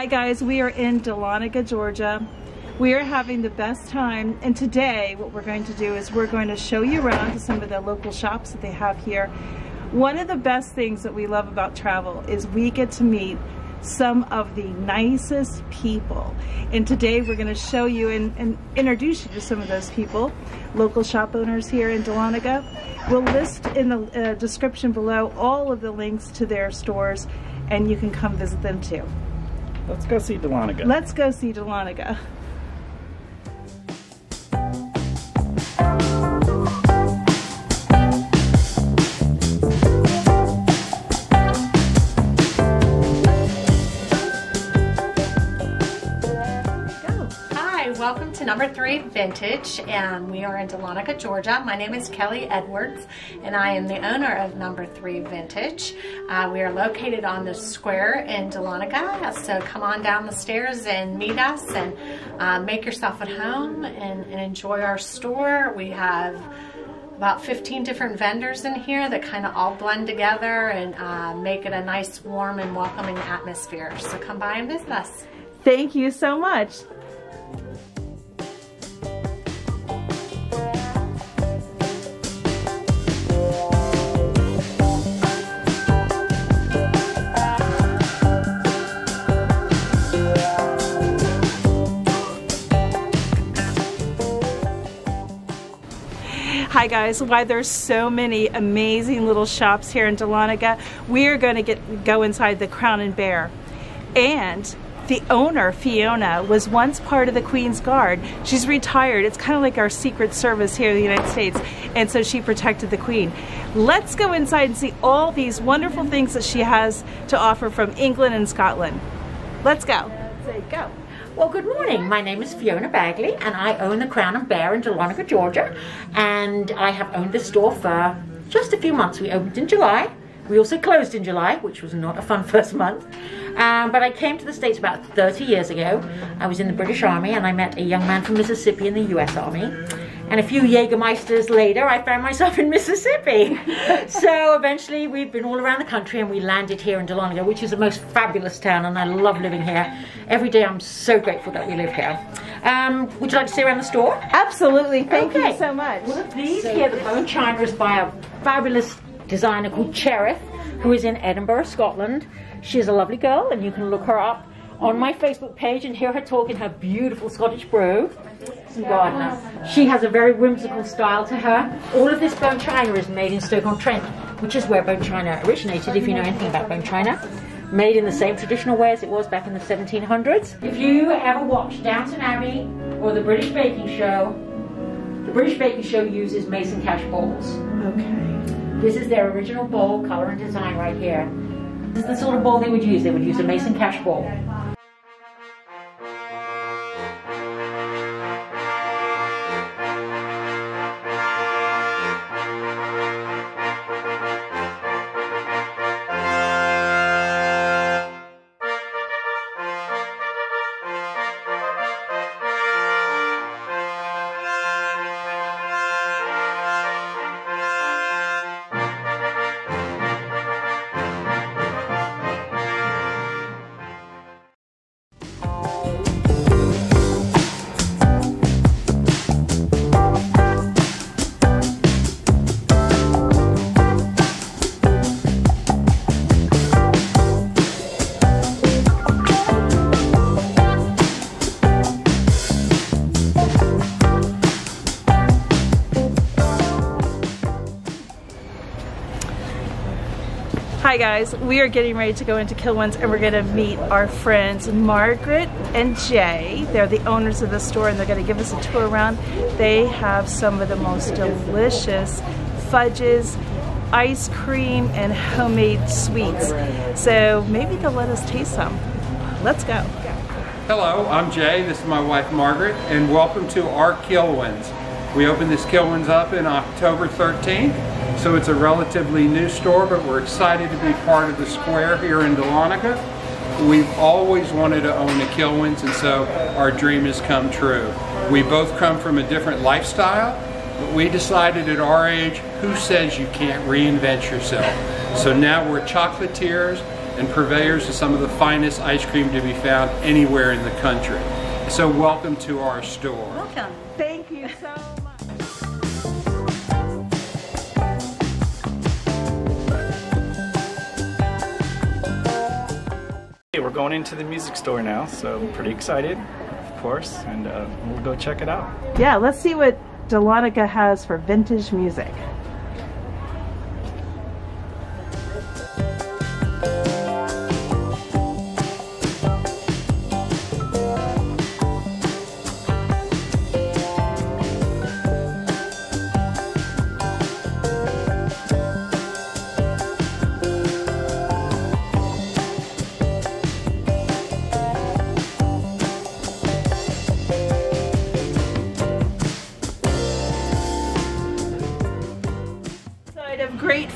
Hi guys, we are in Dahlonega, Georgia. We are having the best time and today what we're going to do is we're going to show you around to some of the local shops that they have here. One of the best things that we love about travel is we get to meet some of the nicest people. And today we're going to show you and, and, introduce you to some of those people, local shop owners here in Dahlonega. We'll list in the uh, description below all of the links to their stores and you can come visit them too. Let's go see Dahlonega. Let's go see Dahlonega. Welcome to number three vintage and we are in Dahlonega, Georgia. My name is Kelly Edwards and I am the owner of number three vintage. Uh, we are located on the square in Dahlonega so come on down the stairs and meet us and uh, make yourself at home and, and enjoy our store. We have about 15 different vendors in here that kind of all blend together and uh, make it a nice warm and welcoming atmosphere. So come by and visit us. Thank you so much. Hi guys, why there's so many amazing little shops here in Dahlonega, we are going to get go inside the Crown and Bear. And the owner, Fiona, was once part of the Queen's Guard. She's retired. It's kind of like our Secret Service here in the United States. And so she protected the Queen. Let's go inside and see all these wonderful things that she has to offer from England and Scotland. Let's go. Say go. Well, good morning. My name is Fiona Bagley, and I own the Crown and Bear in Dahlonega, Georgia. And I have owned this store for just a few months. We opened in July. We also closed in July, which was not a fun first month. Um, but I came to the States about 30 years ago. I was in the British Army, and I met a young man from Mississippi in the U.S. Army. And a few Jägermeisters later, I found myself in Mississippi. so eventually, we've been all around the country and we landed here in Dahlonega, which is the most fabulous town, and I love living here. Every day, I'm so grateful that we live here. Um, would you like to see around the store? Absolutely. Thank okay. you so much. Well, of these so, here, the bone china is by a fabulous designer called Cherith, who is in Edinburgh, Scotland. She's a lovely girl, and you can look her up on my Facebook page and hear her talk in her beautiful Scottish brogue. Gardner. She has a very whimsical style to her. All of this bone china is made in Stoke-on-Trent, which is where bone china originated, if you know anything about bone china. Made in the same traditional way as it was back in the 1700s. If you ever watch Downton Abbey or the British Baking Show, the British Baking Show uses mason cash bowls. Okay. This is their original bowl, color and design right here. This is the sort of bowl they would use. They would use a mason cash bowl. Hi guys, we are getting ready to go into Kilwins and we're gonna meet our friends Margaret and Jay. They're the owners of the store and they're gonna give us a tour around. They have some of the most delicious fudges, ice cream, and homemade sweets. So maybe they'll let us taste some. Let's go. Hello, I'm Jay, this is my wife Margaret, and welcome to our Kilwins. We opened this Kilwins up in October 13th so it's a relatively new store, but we're excited to be part of the square here in Dahlonega. We've always wanted to own a Kilwins, and so our dream has come true. We both come from a different lifestyle, but we decided at our age, who says you can't reinvent yourself? So now we're chocolatiers, and purveyors of some of the finest ice cream to be found anywhere in the country. So welcome to our store. Welcome. Thank you so we're going into the music store now, so I'm pretty excited, of course, and uh, we'll go check it out. Yeah, let's see what Dahlonega has for vintage music.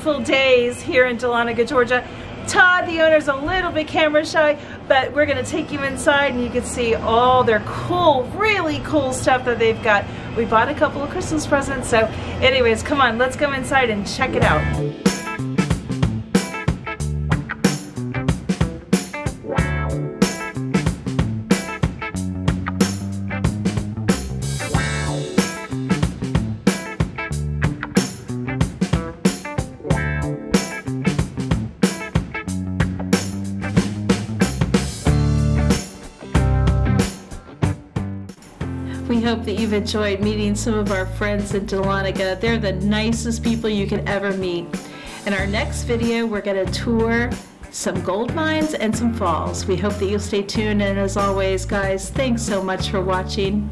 Grateful days here in Dahlonega, Georgia. Todd, the owner's a little bit camera shy, but we're gonna take you inside and you can see all their cool, really cool stuff that they've got. We bought a couple of Christmas presents, so anyways, come on, let's go inside and check it out. Hope that you've enjoyed meeting some of our friends in Dahlonega. They're the nicest people you could ever meet. In our next video, we're going to tour some gold mines and some falls. We hope that you'll stay tuned. And as always, guys, thanks so much for watching.